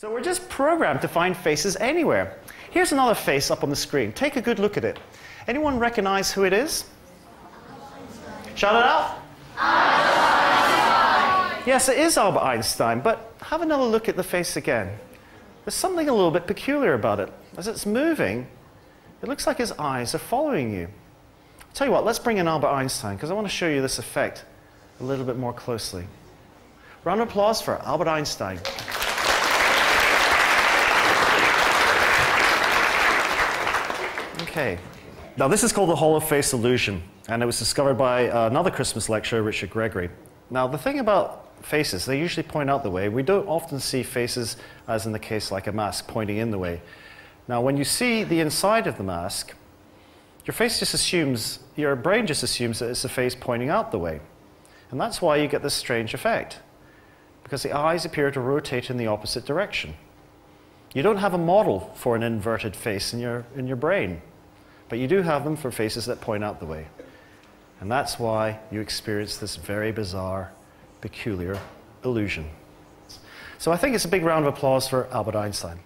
So we're just programmed to find faces anywhere. Here's another face up on the screen. Take a good look at it. Anyone recognize who it is? Shout it out. Yes, it is Albert Einstein, but have another look at the face again. There's something a little bit peculiar about it. As it's moving, it looks like his eyes are following you. I'll tell you what, let's bring in Albert Einstein because I want to show you this effect a little bit more closely. Round of applause for Albert Einstein. Okay. Now, this is called the hollow face illusion, and it was discovered by uh, another Christmas lecturer, Richard Gregory. Now, the thing about faces, they usually point out the way. We don't often see faces, as in the case like a mask, pointing in the way. Now, when you see the inside of the mask, your face just assumes, your brain just assumes that it's a face pointing out the way. And that's why you get this strange effect, because the eyes appear to rotate in the opposite direction. You don't have a model for an inverted face in your, in your brain. But you do have them for faces that point out the way. And that's why you experience this very bizarre, peculiar illusion. So I think it's a big round of applause for Albert Einstein.